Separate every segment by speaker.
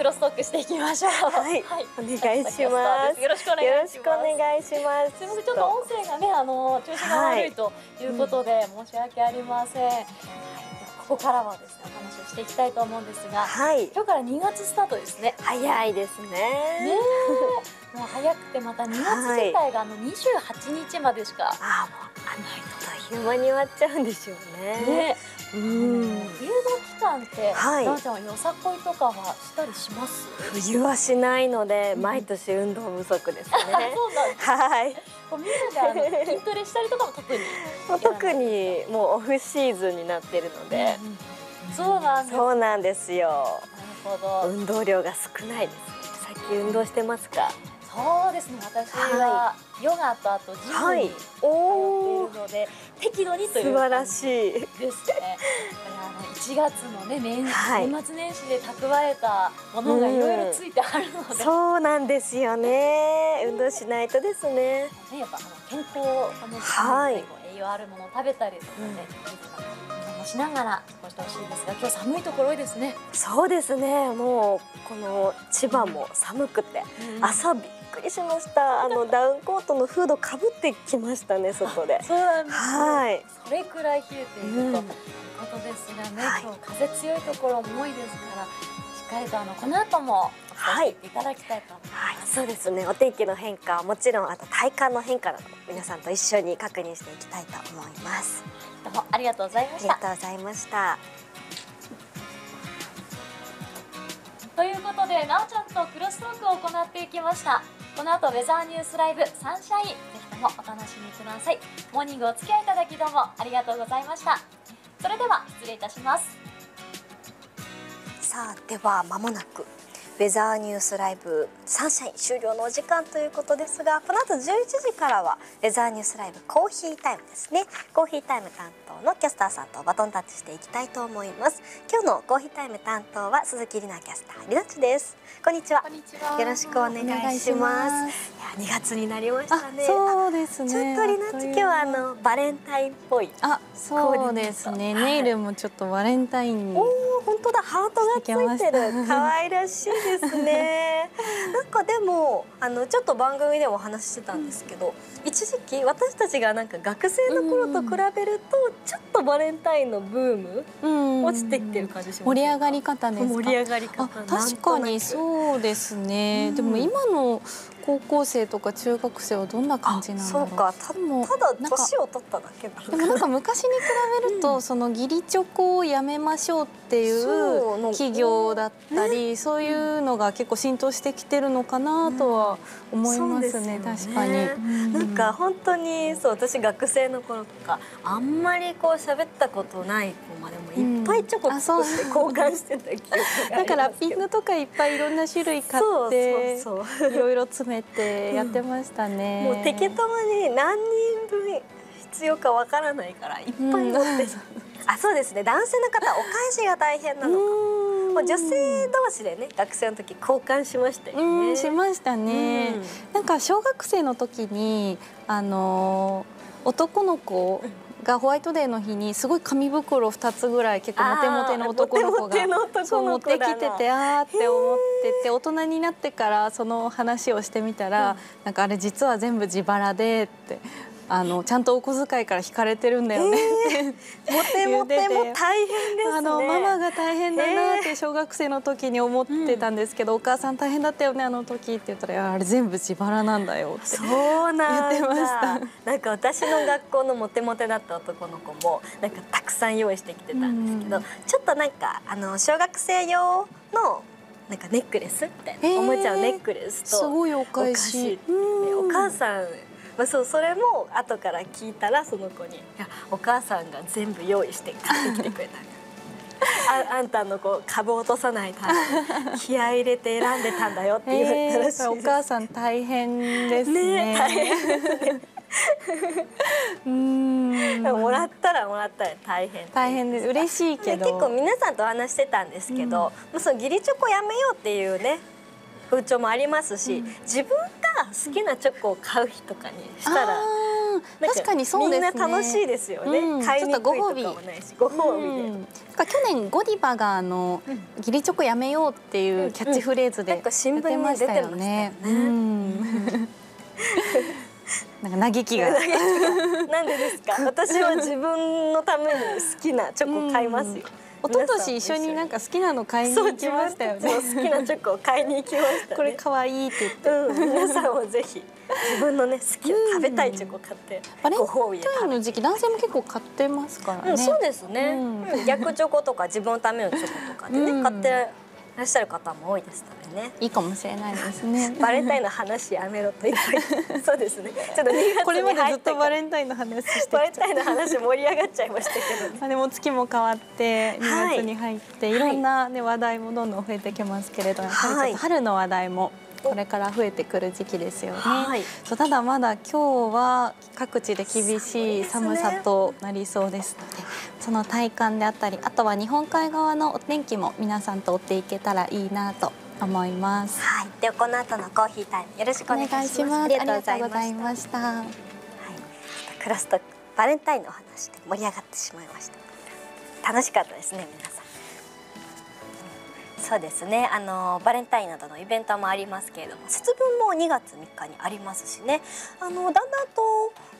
Speaker 1: クロストークしていきましょう。
Speaker 2: はい、お願いします。
Speaker 1: よろしくお願いします。よろしくお願いします。
Speaker 2: すみま
Speaker 1: せん、ちょっと音声がね、あの調子が悪いということで、申し訳ありません。はい、ここからはですね、お話をしていきたいと思うんですが、はい、今日から2月スタートですね。
Speaker 2: 早いですね。ね
Speaker 1: もう早くてまた2月自体があの28日までしか、はい、
Speaker 2: あもうあっという間に終わっちゃうんでしょうね。ね。
Speaker 1: うん。冬の期間って、はい、なおちゃんはよさこいとかはしたりします？
Speaker 2: 冬はしないので、毎年運動不足ですね。そうなんはい。
Speaker 1: みんなであの筋トレしたりとかも特に。
Speaker 2: もう特にもうオフシーズンになってるので、
Speaker 1: そうなんです。
Speaker 2: そうなんですよ。
Speaker 1: なるほど。
Speaker 2: 運動量が少ないです最近運動してますか？
Speaker 1: そうですね。私はヨガとあとジムに通っているので、はい、適度にという
Speaker 2: 素晴らしい。
Speaker 1: ですね。あの1月のね年,、はい、年末年始で蓄えたものがいろいろついてあるので、
Speaker 2: そうなんですよね。運動しないとですね。ね
Speaker 1: やっぱあの健康を保つために、はい、栄養あるものを食べたりとかね。うん、しながら過ごしてほしいです。が今日寒いところ多いですね。
Speaker 2: そうですね。もうこの千葉も寒くて、うん、朝びくりしました。あのダウンコートのフードかぶってきましたね外で。
Speaker 1: そうなんです、はい。それくらい冷えているということですがね、うん、今日風強いところも多いですからしっかりとあのこの後もはい。いただきたいと思います、はい、
Speaker 2: そうですね。お天気の変化はもちろんあと体感の変化など皆さんと一緒に確認していきたいと思います。
Speaker 1: どうもありがとうございました。
Speaker 2: ありがとうございました。
Speaker 1: ということでなおちゃんとクロストークを行っていきましたこの後ウェザーニュースライブサンシャインぜひともお楽しみください。モーニングお付き合いいただきどうもありがとうございました。それでは失礼いたします。
Speaker 2: さあではまもなく。ウェザーニュースライブサンシャイン終了のお時間ということですがこの後11時からはウェザーニュースライブコーヒータイムですねコーヒータイム担当のキャスターさんとバトンタッチしていきたいと思います今日のコーヒータイム担当は鈴木里奈キャスターリナッチですこんにちは。よろしくお願いします。いや、2月になりましたね。
Speaker 3: そうですね。
Speaker 2: ちょっとリナッチ今日はあのバレンタインっぽい。
Speaker 3: あ、そうですね。ネイルもちょっとバレンタイン
Speaker 2: おお、本当だ。ハートがついてる。可愛らしいですね。なんかでもあのちょっと番組でもお話ししてたんですけど、一時期私たちがなんか学生の頃と比べるとちょっとバレンタインのブーム落ちてきてる感じします。
Speaker 3: 盛り上がり方です
Speaker 2: 盛り上がり方。
Speaker 3: 確かにそうですね、うん、でも今の高校生とか中学生はどんな感じなんだろう？
Speaker 2: そうか。たただ年を取っただけ
Speaker 3: でもなんか昔に比べると、うん、その義理チョコをやめましょうっていう企業だったりそう,、いうのが結構浸透してきてるのかなとは思いますね、うん、確かに、
Speaker 2: なんか本当にそう私学生の頃とかあんまりこう喋ったことない子までもいっぱいチョコ作って交換してた記憶
Speaker 3: がだからピングとかいっぱいいろんな種類買っていろいろ詰めてやってましたね、
Speaker 2: うん、もう適当に何人分必要かわからないからいっぱい持って、うん、あそうですね。男性の方お返しが大変なのか。もう女性同士でね学生の時交換しましたよね。
Speaker 3: しましたね、なんか小学生の時にあの男の子がホワイトデーの日にすごい紙袋2つぐらい結構モテモテの男の子がそう持ってきててあーって思ってて大人になってからその話をしてみたら、うん、なんかあれ実は全部自腹でってあのちゃんとお小遣いから引かれてるんだよね、えー、モ
Speaker 2: テモテも 大変です、ね、
Speaker 3: あのママが大変だなって小学生の時に思ってたんですけど、えー、お母さん大変だったよねあの時って言ったらあれ全部自腹なんだよって。
Speaker 2: そうなん言ってました。なんか私の学校のモテモテだった男の子もなんかたくさん用意してきてたんですけど、うん、ちょっとなんかあの小学生用のなんかネックレスみたいな、おもちゃのネックレスと
Speaker 3: すごいお返し。
Speaker 2: お母さんまあ、そうそれも後から聞いたらその子に「いやお母さんが全部用意して買ってきてくれた」ああんたのこう株落とさないために 気合い入れて選んでたんだよって言ったらしい、えー、
Speaker 3: お母さん大変ですね。ね大変。
Speaker 2: うん。もらったらもらったら大変。
Speaker 3: 大変です。嬉しいけど。
Speaker 2: 結構皆さんとお話してたんですけど、うん、その義理チョコやめようっていうね風潮もありますし、うん、自分が好きなチョコを買う日とかにしたら
Speaker 4: 確かにそうですね。
Speaker 2: みんな楽しいですよね、
Speaker 4: うん。
Speaker 2: 買いにくいとかもないしご褒美。で、
Speaker 4: うん。去年ゴディバがあの、義理チョコやめようっていうキャッチフレーズで
Speaker 2: なんか新聞に出てましたよね。
Speaker 4: うん。なんか嘆きが。
Speaker 2: なんでですか？私は自分のために好きなチョコ買いますよ、
Speaker 4: 一昨年一緒になんか好きなの買いに行きましたよね。
Speaker 2: 好きなチョコを買いに行きましたね。
Speaker 4: これ可愛いって言って。
Speaker 2: うん、皆さんもぜひ自分のね好きな食べたいチョコ買って
Speaker 4: バレン
Speaker 2: ご褒美で
Speaker 4: タイ
Speaker 2: 食べ
Speaker 4: ンの時期男性も結構買ってますからね、
Speaker 2: うん、そうですね、逆チョコとか自分のためのチョコとかでね、
Speaker 4: うん。
Speaker 2: 買ってらっしゃる方も多いですのでね。
Speaker 4: いいかもしれないですね。
Speaker 2: バレンタインの話やめろといっぱいそうですね。ちょっと2月
Speaker 4: これまでずっとバ
Speaker 2: ン
Speaker 4: レンタインの話して
Speaker 2: バレンタインの話盛り上がっちゃいましたけどね。
Speaker 4: まあでも月も変わって2
Speaker 2: はい
Speaker 4: 月に入って、い、ろんな、ね、話題もどんどん増えてきますけれどやっぱりちょっと春の話題もこれから増えてくる時期ですよね。
Speaker 2: はい
Speaker 4: そうただまだ今日は各地で厳しい寒さとなりそうですのでその体感であったりあとは日本海側のお天気も皆さんと追っていけたらいいなと思います。
Speaker 2: はいではこの後のコーヒータイムよろしくお
Speaker 4: お
Speaker 2: 願いします
Speaker 4: ます。ありがとうござい
Speaker 2: ま
Speaker 4: ました。
Speaker 2: はい、クラスとバレンタインのお話で盛り上がってしまいました楽しかったですね皆さんそうですね。あのバレンタインなどのイベントもありますけれども節分も2月3日にありますしね。あのだんだんと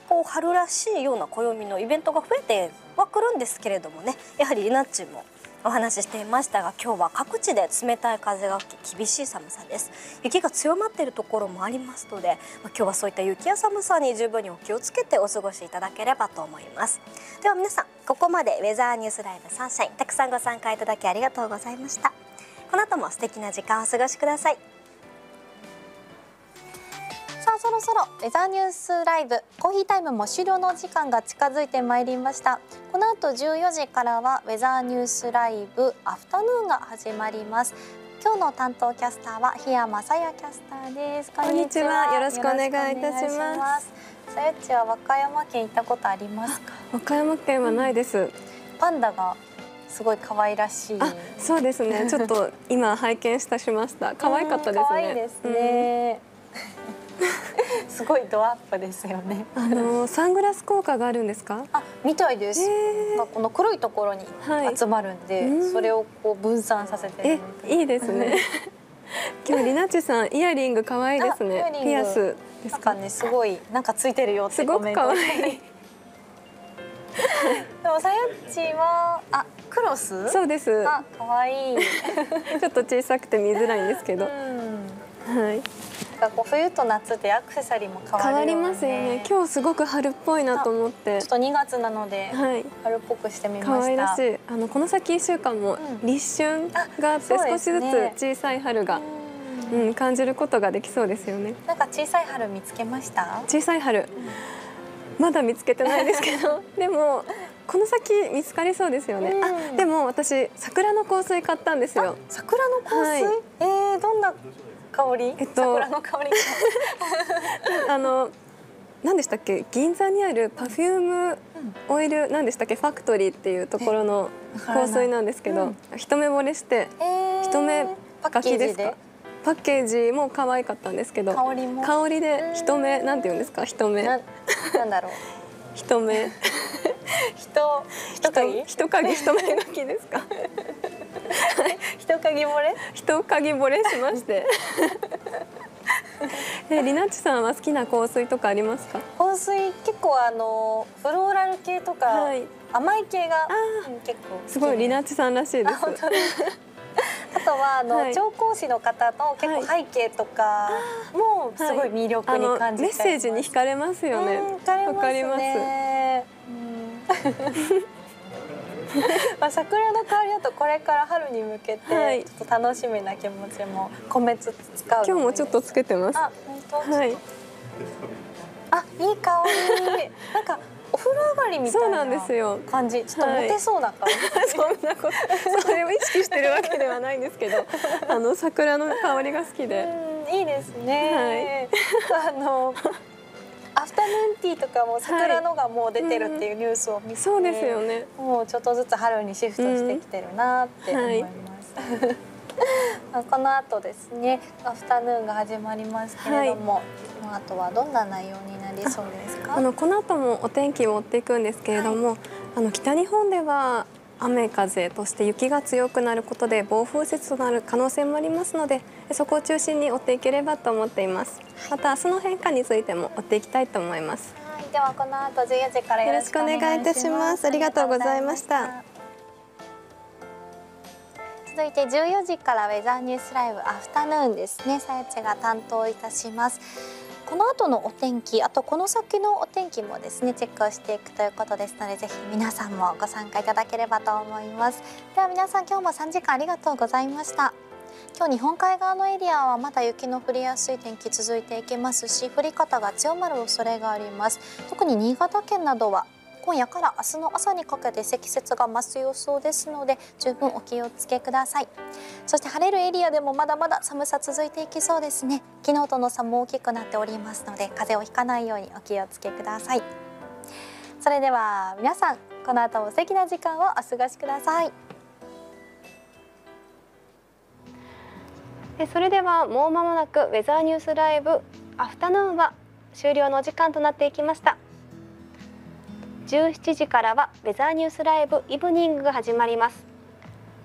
Speaker 2: こう春らしいような暦のイベントが増えてはくるんですけれどもね。やはりリナッチもお話ししていましたが今日は各地で冷たい風が吹き厳しい寒さです。雪が強まっているところもありますので、ま、今日はそういった雪や寒さに十分にお気をつけてお過ごしいただければと思います。では皆さんここまでウェザーニュースライブサンシャインたくさんご参加いただきありがとうございました。この後も素敵な時間をお過ごしください。
Speaker 4: さあそろそろウェザーニュースライブコーヒータイムも終了の時間が近づいてまいりました。この後14時からはウェザーニュースライブアフタヌーンが始まります。今日の担当キャスターは檜山さやキャスターです。こ
Speaker 5: んにちは。よろしくお願いいたします。
Speaker 4: さやっちは和歌山県行ったことありますか？
Speaker 5: 和歌山県はないです。
Speaker 4: パンダがすごい可愛らしい
Speaker 5: あ、そうですね。ちょっと今拝見したしました。可愛かったですね。
Speaker 4: 可愛いですね、すごいドアップですよね
Speaker 5: うん。あのサングラス効果があるんですか？
Speaker 4: あみたいです、
Speaker 5: え
Speaker 4: まあこの黒いところに
Speaker 5: はい
Speaker 4: 集まるんで、
Speaker 5: うん
Speaker 4: それをこう分散させて
Speaker 5: え
Speaker 4: る、
Speaker 5: いいですね。今日リナッチさんイヤリング可愛いですねピアスですか？
Speaker 4: ねすごいなんかついてるよって
Speaker 5: すごく
Speaker 4: コメント
Speaker 5: 可愛い。
Speaker 4: でもさやっちはあクロス？
Speaker 5: そうです。
Speaker 4: あ可愛い
Speaker 5: ちょっと小さくて見づらいんですけど、
Speaker 4: うん
Speaker 5: はい。
Speaker 4: なんかこう冬と夏でアクセサリーも変わる
Speaker 5: 変わりますよね。今日すごく春っぽいなと思って
Speaker 4: ちょっ。と2月なので
Speaker 5: はい。
Speaker 4: 春っぽくしてみました
Speaker 5: 可愛らしい。あのこの先一週間も
Speaker 4: うん
Speaker 5: 立春があって
Speaker 4: うで
Speaker 5: 少しずつ小さい春が、
Speaker 4: うん
Speaker 5: うん、感じることができそうですよね。
Speaker 4: なんか小さい春見つけました？
Speaker 5: 小さい春、まだ見つけてないですけど。でもこの先見つかりそうですよね、
Speaker 4: うん。
Speaker 5: あでも私桜の香水買ったんですよ。
Speaker 4: 桜の香水、
Speaker 5: はい。
Speaker 4: えー、どんな香り、
Speaker 5: えっと
Speaker 4: 桜の香り。
Speaker 5: あの何でしたっけ？銀座にあるパフュームオイル何でしたっけ？ファクトリーっていうところの香水なんですけど、
Speaker 4: うん。
Speaker 5: 一目惚れして。
Speaker 4: えー
Speaker 5: 一目
Speaker 4: パッケーで
Speaker 5: すか？パッケージも可愛かったんですけど
Speaker 4: 香りも。
Speaker 5: 香りで一目なんて言うんですか？一目。
Speaker 4: ななんだろう。
Speaker 5: 一目。
Speaker 4: 人人影？
Speaker 5: 人影一目書きですか？
Speaker 4: 人影漏れ？
Speaker 5: 人影惚れしまして。えリナッチさんは好きな香水とかありますか？
Speaker 4: 香水結構あのフローラル系とか、
Speaker 5: はい。
Speaker 4: 甘い系がうん結構
Speaker 5: す。ごいリナッチさんらしいです
Speaker 4: あとはあの、
Speaker 5: はい。
Speaker 4: 調香師の方の結構背景とかもすごい魅力に感じて、
Speaker 5: メッセージに惹かれますよね。わかります。
Speaker 4: うん。まあ桜の香りだとこれから春に向け
Speaker 5: はい。
Speaker 4: てちょっと楽しみな気持ちも込めつつ使う
Speaker 5: 今日もちょっとつけてます。
Speaker 4: あ本当、
Speaker 5: はい。
Speaker 4: あいい香り。なんかお風呂上がりみたい
Speaker 5: な
Speaker 4: 感じ。ちょっとモテそうな感じ、
Speaker 5: そんなことそれを意識してるわけではないんですけど あの桜の香りが好きで。
Speaker 4: うんいいですね。あのアフタヌーンティーとかも桜のがもう出てるっていうニュースを見て、
Speaker 5: そうですよね。
Speaker 4: もうちょっとずつ春にシフトしてきてるなって思います。
Speaker 6: この後ですねアフタヌーンが始まりますけれども、はい、この後はどんな内容になりそうですか？
Speaker 5: あのこの後もお天気を追っていくんですけれども、はい、あの北日本では雨風そして雪が強くなることで暴風雪となる可能性もありますのでそこを中心に追っていければと思っています。また明日の変化についても追っていきたいと思います。
Speaker 6: はい。ではこの後14時からよろしくお願いいたします。
Speaker 5: ありがとうございました
Speaker 6: 続いて14時からウェザーニュースライブアフタヌーンですね。さやちが担当いたします。この後のお天気あとこの先のお天気もですねチェックをしていくということですのでぜひ皆さんもご参加いただければと思います。では皆さん今日も3時間ありがとうございました。今日日本海側のエリアはまだ雪の降りやすい天気続いていきますし降り方が強まる恐れがあります。特に新潟県などは今夜から明日の朝にかけて積雪が増す予想ですので十分お気をつけください。そして晴れるエリアでもまだまだ寒さ続いていきそうですね。昨日との差も大きくなっておりますので風邪をひかないようにお気をつけください。それでは皆さんこの後も素敵な時間をお過ごしください。
Speaker 5: それではもう間もなくウェザーニュースライブアフタヌーンは終了の時間となっていきました。17時からはウェザーニュースライブイブニングが始まります。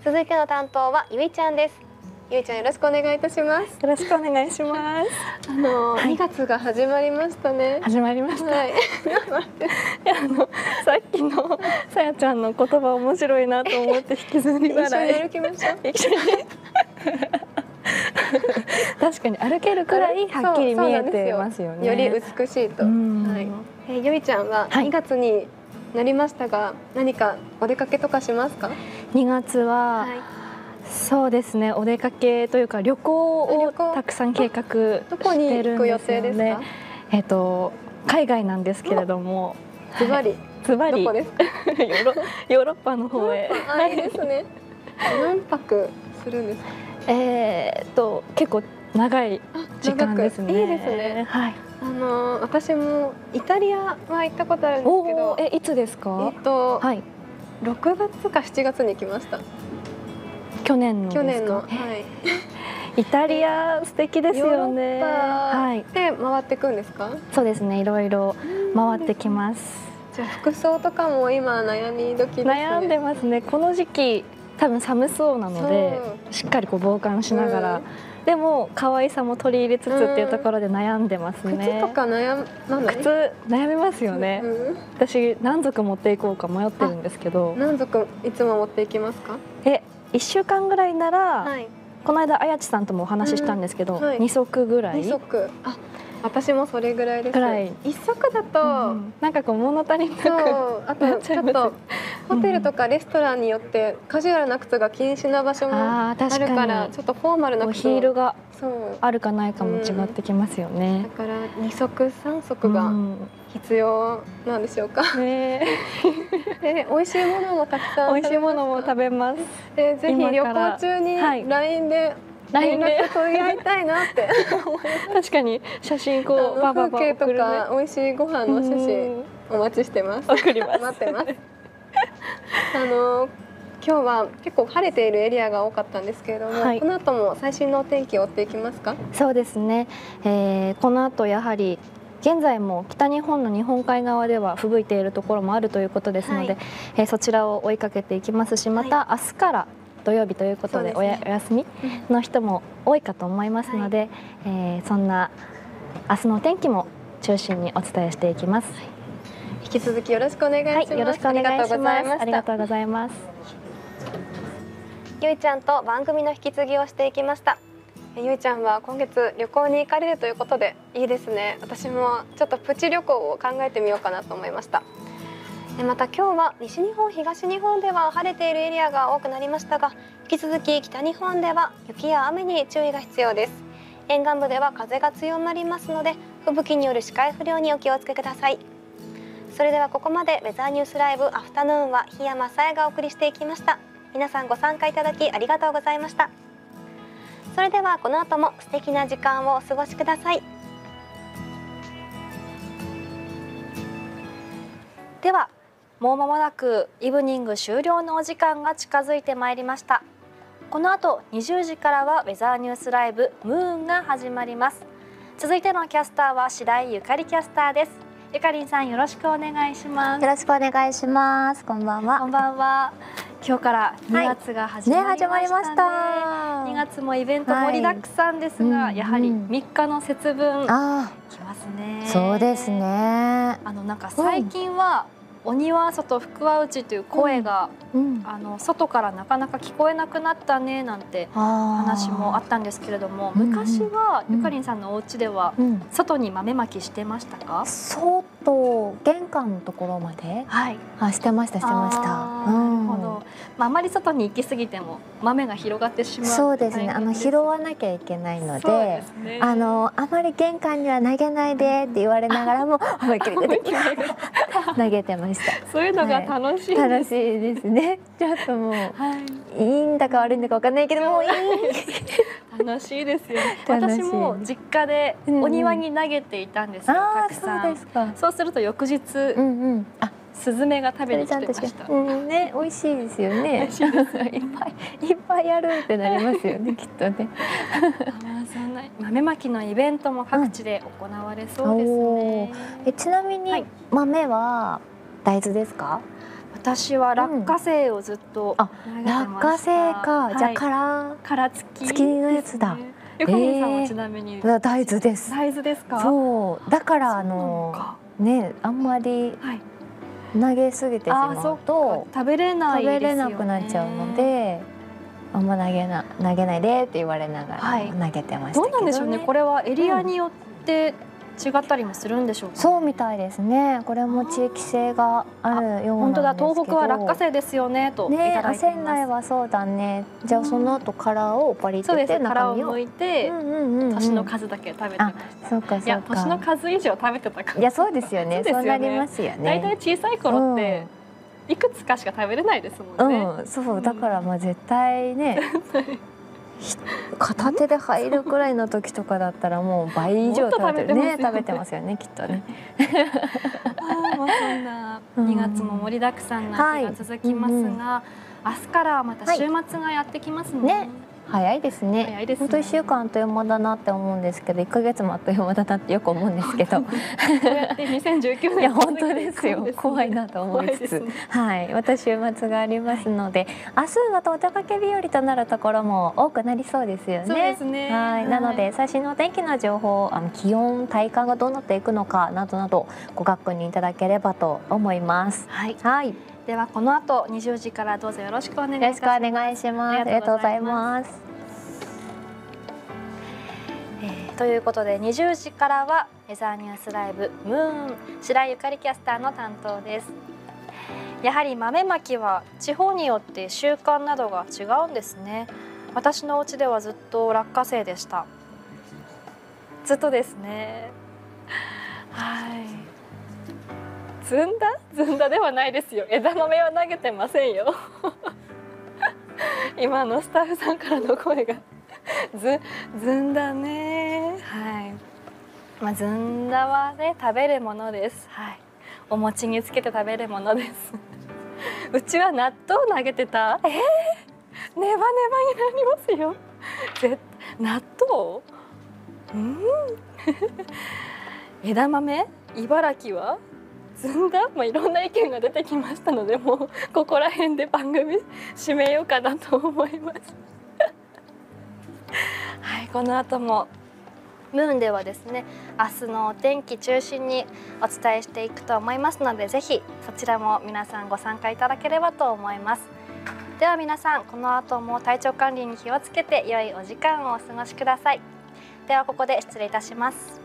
Speaker 5: 続いての担当はゆいちゃんです。ゆいちゃんよろしくお願いいたします。
Speaker 6: よろしくお願いします。
Speaker 5: あの、はい、2月が始まりましたね。
Speaker 6: 始まりました、はい、い やあのさっきのさやちゃんの言葉面白いなと思って引きずり笑い。
Speaker 5: 一緒に歩きましょう。
Speaker 6: 一緒に。確かに歩けるくらいはっきり見えてますよね。
Speaker 5: よ。り美しいと、はいえー、ゆいちゃんは2月になりましたが、はい、何かお出かけとかしますか
Speaker 6: ？2月は、はい、そうですねお出かけというか旅行をたくさん計画してるんですよね。えっ、ー、と海外なんですけれども。
Speaker 5: ズバリ。
Speaker 6: ズバリ。ヨーロッパの方へ。
Speaker 5: いいですね。何泊するんですか？
Speaker 6: えー、っと結構長い時間ですね。
Speaker 5: いいですね。はいあの私もイタリアは行ったことあるんですけど、
Speaker 6: えいつですか？
Speaker 5: えっと、はい、6月か7月に行きました。
Speaker 6: 去年の
Speaker 5: 去年の、は
Speaker 6: い。イタリア素敵ですよね。
Speaker 5: はい。で回ってくんですか？
Speaker 6: そうですね。いろいろ回ってきます。
Speaker 5: じゃあ服装とかも今悩み時、ね、
Speaker 6: 悩んでますね。この時期多分寒そうなのでしっかりこう防寒しながら。うんでも可愛さも取り入れつつっていうところで悩んでますね。
Speaker 5: 靴とか悩まない？
Speaker 6: 靴悩みますよね。うん、私何足持っていこうか迷ってるんですけど。
Speaker 5: 何足いつも持っていきますか？
Speaker 6: え、一週間ぐらいなら、はい、この間あやちさんともお話ししたんですけど、二、はい、足ぐらい。
Speaker 5: 二足。あ、私もそれぐらいです。一足だと、うん、
Speaker 6: なんかこう物足りなく
Speaker 5: あとちょっとホテルとかレストランによってカジュアルな靴が禁止な場所もあるからちょっとフォーマルな
Speaker 6: 靴。ヒールがあるかないかも違ってきますよね、
Speaker 5: うん、だから二足三足が必要なんでしょうか、うん、ね。え美味しいものもたくさ
Speaker 6: ん美味しいものも食べます、
Speaker 5: えー、ぜひ旅行中に LINE で、はい連絡取り合いたいなって。
Speaker 6: 確かに写真こう
Speaker 5: バババ風景とか美味しいご飯の写真お待ちしてます。
Speaker 6: 送ります。
Speaker 5: 待ってます。あの今日は結構晴れているエリアが多かったんですけれども、はい、この後も最新のお天気を追っていきますか？
Speaker 6: そうですね、えー、この後やはり現在も北日本の日本海側では吹雪いているところもあるということですので、はい、えー、そちらを追いかけていきますしまた明日から土曜日ということでおやお休みの人も多いかと思いますので、はい、えー、そんな明日の天気も中心にお伝えしていきます。
Speaker 5: 引き続きよろしくお願いします。はい、
Speaker 6: よろしくお願いします。ありがとうございます。
Speaker 5: ゆいちゃんと番組の引き継ぎをしていきました。ゆいちゃんは今月旅行に行かれるということでいいですね。私もちょっとプチ旅行を考えてみようかなと思いました。また今日は西日本東日本では晴れているエリアが多くなりましたが引き続き北日本では雪や雨に注意が必要です。沿岸部では風が強まりますので吹雪による視界不良にお気をつけください。それではここまでウェザーニュースライブアフタヌーンは檜山さえがお送りしていきました。皆さんご参加いただきありがとうございました。それではこの後も素敵な時間をお過ごしください。ではもう間もなくイブニング終了のお時間が近づいてまいりました。
Speaker 6: この後20時からはウェザーニュースライブムーンが始まります。続いてのキャスターは白井ゆかりキャスターです。ゆかりんさんよろしくお願いします。
Speaker 7: よろしくお願いします。こんばんは。
Speaker 6: こんばんは。今日から2月が始まりましたね,、はいね始まりました。2月もイベント盛りだくさんですが、はい、やはり3日の節分、あきますね。
Speaker 7: そうですね。あ
Speaker 6: のなんか最近は、鬼は外福は内という声が、うん、あの外からなかなか聞こえなくなったねなんて話もあったんですけれども昔はゆかりんさんのお家では外に豆まきしてましたか、
Speaker 7: 外玄関のところまで、はい、あしてましたしてました。
Speaker 6: なるほど、まあ、あまり外に行き過ぎても豆が広がってしまう
Speaker 7: そうですね。あの拾わなきゃいけないので、ね、あのあまり玄関には投げないでって言われながらも思いっきり 投げてました。
Speaker 6: そういうのが楽しい、
Speaker 7: はい、楽しいですね。ちょっともう、はい、いいんだか悪いんだかわかんないけどもういい。
Speaker 6: 楽しいですよ、私も実家でお庭に投げていたんですよ、うん、たくさん。そうですか。そうすると翌日、うんうん、あスズメが食べに来てました。う。
Speaker 7: ん、ね、美味しいですよね。いっぱいいっぱいやるってなりますよね、きっとね。
Speaker 6: 豆まきのイベントも各地で行われそうですね。
Speaker 7: えちなみに豆は大豆ですか？
Speaker 6: 私は落花生をずっと、
Speaker 7: うん、あ落花生か、はい、じゃあ殻
Speaker 6: 殻付き
Speaker 7: 付きのやつだ。
Speaker 6: ゆかみさんはちなみに、え
Speaker 7: ー、大豆です。
Speaker 6: 大豆ですか？
Speaker 7: そう。だからあのねあんまり、はい。投げすぎてしまうと
Speaker 6: 食べれない、
Speaker 7: ね、食べれなくなっちゃうのであんま投げな投げないでって言われながら投げてました、ねはい、ど
Speaker 6: うなんでしょうね。これはエリアによって違ったりもするんでしょうか、
Speaker 7: そうみたいですね。これも地域性があるよう
Speaker 6: 本当だ。東北は落花生ですよね。とね
Speaker 7: 仙台はそうだね。じゃあその後殻をパリッと
Speaker 6: て殻を剥いて、年の数だけ食べてま
Speaker 7: しそうかそうか。
Speaker 6: 年の数以上食べてたか
Speaker 7: いやそうですよね。そうなりますよね。
Speaker 6: 大体小さい頃って、いくつかしか食べれないですもんね、
Speaker 7: うん、そうだからまあ絶対ね片手で入るくらいの時とかだったらもう倍以上食べてる。ね食べてますよ。ねきっとね。
Speaker 6: あもうそんな2月も盛りだくさんな日が続きますが、はい。うんうん、明日からまた週末がやってきますね。ね
Speaker 7: 早いですね。早いですね。本当一週間あっという間だなって思うんですけど、一ヶ月もあっという間だなってよく思うんですけど。こ
Speaker 6: うやって2019年
Speaker 7: いや本当ですよ。怖いなと思いつつ、ね、はい、また週末がありますので、明日またお出かけ日和となるところも多くなりそうですよね。そう
Speaker 6: ですね。
Speaker 7: はい、なので最新の天気の情報、あの気温、体感がどうなっていくのかなどなどご確認いただければと思います。
Speaker 6: はい。はい。ではこの後20時からどうぞよろしくお願いします。よろしく
Speaker 7: お願いします。ありがとうございます。
Speaker 6: えー、ということで20時からはウェザーニュースライブムーン白井ゆかりキャスターの担当ですやはり豆まきは地方によって習慣などが違うんですね私のお家ではずっと落花生でしたずっとですねはいずんだ？ずんだではないですよ。枝豆は投げてませんよ。今のスタッフさんからの声が。ずずんだね。はい。まあずんだはね食べるものです。はい。お餅につけて食べるものです。うちは納豆投げてた？えー、ネバネバになりますよ。ぜ納豆？うん？枝豆？茨城は？ずんだ、まあ、いろんな意見が出てきましたのでもう ここら辺で番組締めようかなと思います。はいこの後もムーンではですね明日のお天気中心にお伝えしていくと思いますのでぜひそちらも皆さんご参加いただければと思います。では皆さんこの後も体調管理に気をつけて良いお時間をお過ごしください。ではここで失礼いたします。